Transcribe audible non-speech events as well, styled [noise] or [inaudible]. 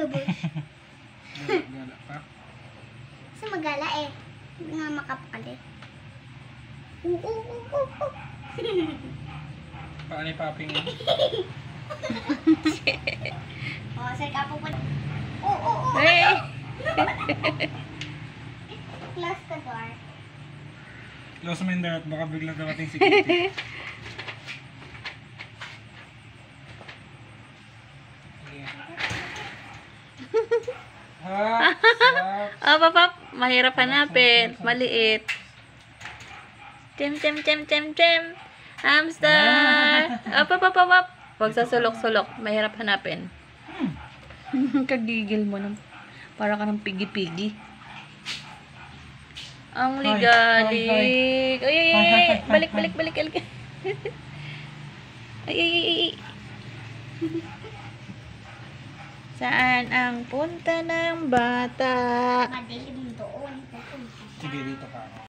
Ubus. Gala pa. Sa magala eh. Hindi nga makapakali. Oo, oo, oo, oo. Paano yung popping [laughs] mo? Oh, sir ka po. Oo, oo, oo. Hey! [laughs] Close the door. Close mo yung door at baka biglang dumating si Kitty. [laughs] Sige. Ha? Stop. Oh, papap. Mahirap hanapin. Maliit. Chem, chem, chem, chem, chem. Hamster! Op, op, op. Huwag sa sulok-sulok. Mahirap hanapin. [laughs] Kagigil mo nang. Para ka ng pigi-pigi. Ang Hoy, ligalig. Ay, ay, ay, Balik, balik, balik. balik. [laughs] Ay, ay, ay. Saan ang punta ng bata? Madilim doon. Sige, dito ka.